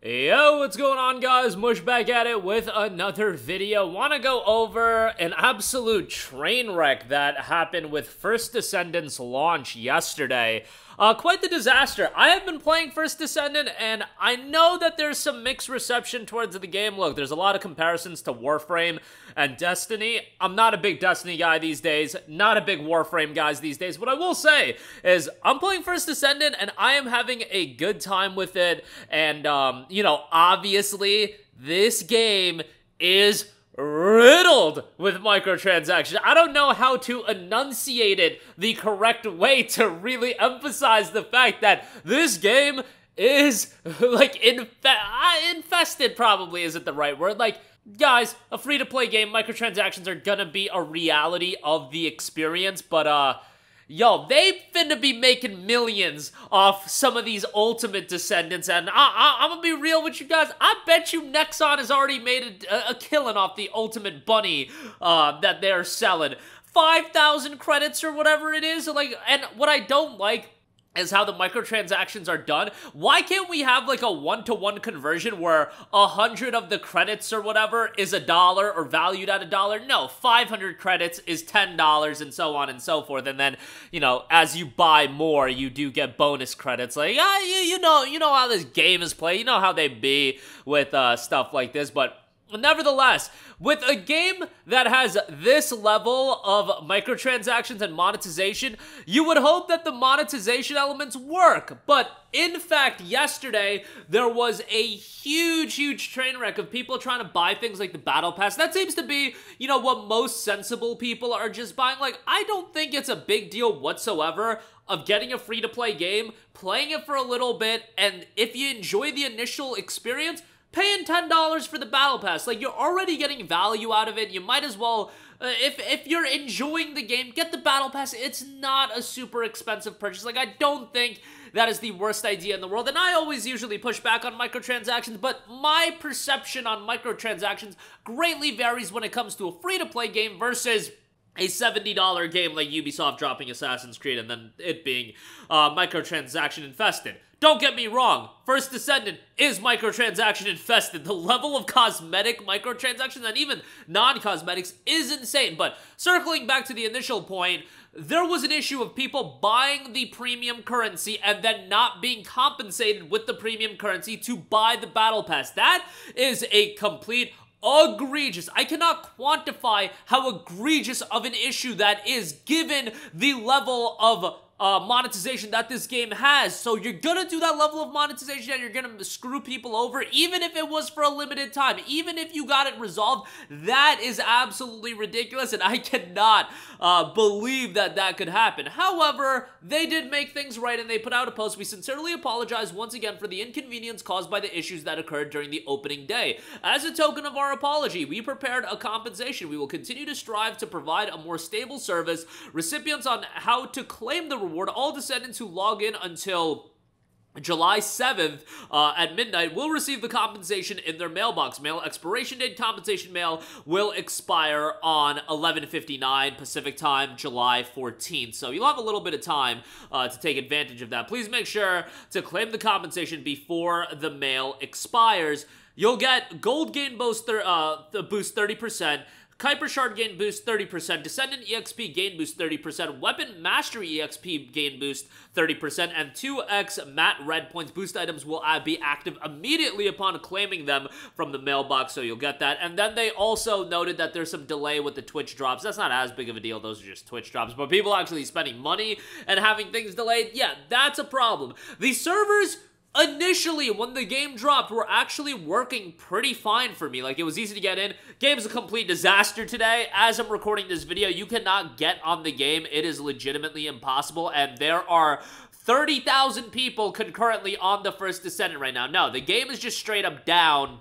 Yo, what's going on guys? Mush back at it with another video. Want to go over an absolute train wreck that happened with First Descendants launch yesterday. Uh, quite the disaster. I have been playing First Descendant, and I know that there's some mixed reception towards the game. Look, there's a lot of comparisons to Warframe and Destiny. I'm not a big Destiny guy these days, not a big Warframe guys these days. What I will say is I'm playing First Descendant, and I am having a good time with it. And, um, you know, obviously, this game is riddled with microtransactions. I don't know how to enunciate it the correct way to really emphasize the fact that this game is like infe- infested probably isn't the right word like guys a free to play game microtransactions are gonna be a reality of the experience but uh Yo, they finna be making millions off some of these Ultimate Descendants, and I, am gonna be real with you guys. I bet you Nexon has already made a, a killing off the Ultimate Bunny uh, that they're selling. 5,000 credits or whatever it is. Like, and what I don't like is how the microtransactions are done. Why can't we have like a one-to-one conversion where a hundred of the credits or whatever is a dollar or valued at a dollar? No, 500 credits is $10 and so on and so forth. And then, you know, as you buy more, you do get bonus credits. Like, ah, you, you know, you know how this game is played. You know how they be with uh, stuff like this, but Nevertheless, with a game that has this level of microtransactions and monetization, you would hope that the monetization elements work. But in fact, yesterday, there was a huge, huge train wreck of people trying to buy things like the Battle Pass. That seems to be, you know, what most sensible people are just buying. Like, I don't think it's a big deal whatsoever of getting a free to play game, playing it for a little bit, and if you enjoy the initial experience, paying $10 for the battle pass. Like you're already getting value out of it. You might as well uh, if if you're enjoying the game get the battle pass. It's not a super expensive purchase. Like i don't think that is the worst idea in the world. And i always usually push back on microtransactions but my perception on microtransactions greatly varies when it comes to a free to play game versus a $70 game like Ubisoft dropping Assassin's Creed and then it being uh, microtransaction infested. Don't get me wrong, First Descendant is microtransaction infested. The level of cosmetic microtransactions and even non-cosmetics is insane. But circling back to the initial point, there was an issue of people buying the premium currency and then not being compensated with the premium currency to buy the battle pass. That is a complete egregious. I cannot quantify how egregious of an issue that is given the level of uh, monetization that this game has. So you're gonna do that level of monetization and you're gonna screw people over, even if it was for a limited time. Even if you got it resolved, that is absolutely ridiculous and I cannot uh, believe that that could happen. However, they did make things right and they put out a post. We sincerely apologize once again for the inconvenience caused by the issues that occurred during the opening day. As a token of our apology, we prepared a compensation. We will continue to strive to provide a more stable service, recipients on how to claim the reward, all descendants who log in until July 7th uh, at midnight will receive the compensation in their mailbox. Mail expiration date compensation mail will expire on 11:59 Pacific time, July 14th. So you'll have a little bit of time uh, to take advantage of that. Please make sure to claim the compensation before the mail expires. You'll get gold gain boost, uh, boost 30%, Kuiper Shard gain boost 30%, Descendant EXP gain boost 30%, Weapon Mastery EXP gain boost 30%, and 2x Matte Red points boost items will uh, be active immediately upon claiming them from the mailbox, so you'll get that. And then they also noted that there's some delay with the Twitch drops. That's not as big of a deal, those are just Twitch drops, but people actually spending money and having things delayed, yeah, that's a problem. The servers initially when the game dropped were actually working pretty fine for me like it was easy to get in game's a complete disaster today as i'm recording this video you cannot get on the game it is legitimately impossible and there are 30,000 people concurrently on the first descendant right now no the game is just straight up down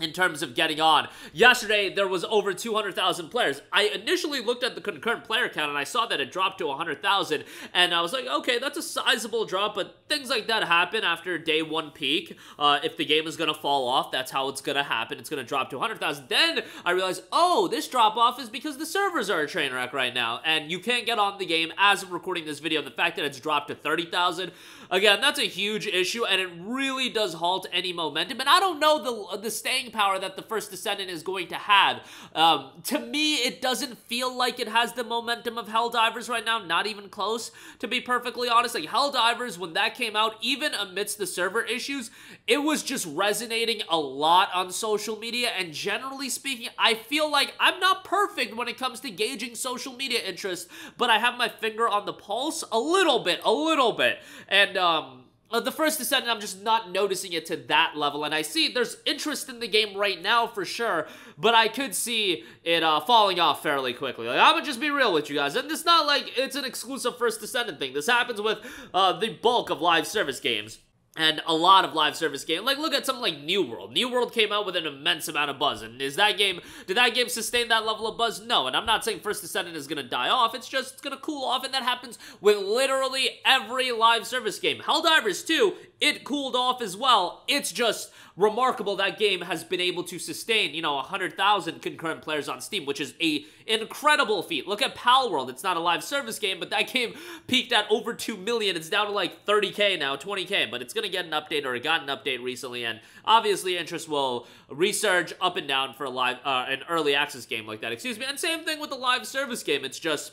in terms of getting on. Yesterday, there was over 200,000 players. I initially looked at the concurrent player count and I saw that it dropped to 100,000 and I was like, okay, that's a sizable drop, but things like that happen after day one peak. Uh, if the game is going to fall off, that's how it's going to happen. It's going to drop to 100,000. Then I realize, oh, this drop off is because the servers are a train wreck right now and you can't get on the game as of recording this video. The fact that it's dropped to 30,000, again, that's a huge issue and it really does halt any momentum. And I don't know the, the staying power that the first Descendant is going to have. Um, to me, it doesn't feel like it has the momentum of Helldivers right now, not even close, to be perfectly honest. Like, Helldivers, when that came out, even amidst the server issues, it was just resonating a lot on social media, and generally speaking, I feel like I'm not perfect when it comes to gauging social media interest, but I have my finger on the pulse a little bit, a little bit, and, um, the first Descendant, I'm just not noticing it to that level, and I see there's interest in the game right now for sure, but I could see it uh, falling off fairly quickly. Like, I'm gonna just be real with you guys, and it's not like it's an exclusive first Descendant thing. This happens with uh, the bulk of live service games and a lot of live service games. Like, look at something like New World. New World came out with an immense amount of buzz, and is that game, did that game sustain that level of buzz? No, and I'm not saying First Descendant is gonna die off, it's just, it's gonna cool off, and that happens with literally every live service game. Helldivers 2, it cooled off as well. It's just remarkable that game has been able to sustain, you know, 100,000 concurrent players on Steam, which is a incredible feat. Look at Palworld. It's not a live service game, but that game peaked at over 2 million. It's down to like 30k now, 20k, but it's going to get an update or got an update recently, and obviously interest will resurge up and down for a live, uh, an early access game like that, excuse me. And same thing with the live service game. It's just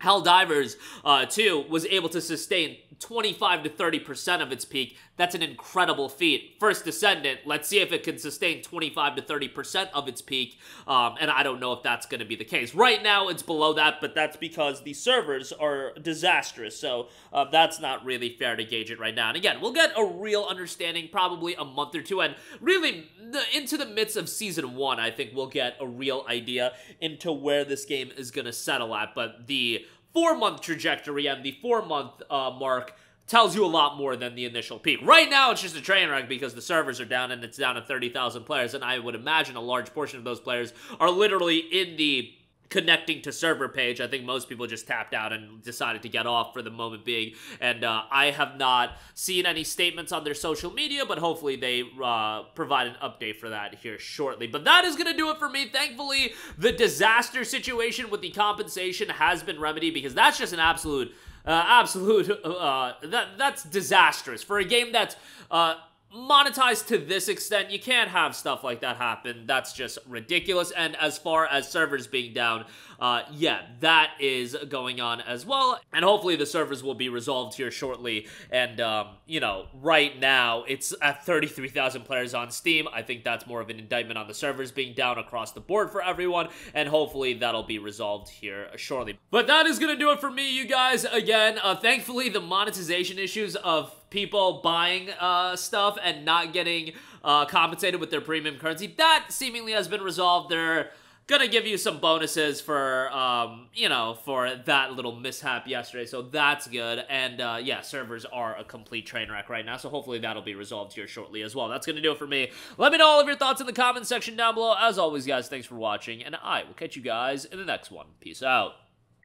Helldivers uh, 2 was able to sustain 25 to 30% of its peak. That's an incredible feat. First Descendant, let's see if it can sustain 25 to 30% of its peak, um, and I don't know if that's going to be the case. Right now, it's below that, but that's because the servers are disastrous, so uh, that's not really fair to gauge it right now. And again, we'll get a real understanding probably a month or two, and really the, into the midst of Season 1, I think we'll get a real idea into where this game is going to settle at, but the four-month trajectory and the four-month uh, mark tells you a lot more than the initial peak. Right now, it's just a train wreck because the servers are down and it's down to 30,000 players, and I would imagine a large portion of those players are literally in the connecting to server page. I think most people just tapped out and decided to get off for the moment being. And uh, I have not seen any statements on their social media, but hopefully they uh, provide an update for that here shortly. But that is going to do it for me. Thankfully, the disaster situation with the compensation has been remedied because that's just an absolute uh, absolute, uh, that that's disastrous for a game that's uh, monetized to this extent, you can't have stuff like that happen. That's just ridiculous. And as far as servers being down, uh, yeah, that is going on as well. And hopefully the servers will be resolved here shortly. And, um, you know, right now it's at 33,000 players on Steam. I think that's more of an indictment on the servers being down across the board for everyone. And hopefully that'll be resolved here shortly. But that is going to do it for me, you guys. Again, uh, thankfully the monetization issues of people buying uh, stuff and not getting uh, compensated with their premium currency. That seemingly has been resolved. They're gonna give you some bonuses for, um, you know, for that little mishap yesterday. So that's good. And uh, yeah, servers are a complete train wreck right now. So hopefully that'll be resolved here shortly as well. That's gonna do it for me. Let me know all of your thoughts in the comments section down below. As always, guys, thanks for watching, and I will catch you guys in the next one. Peace out.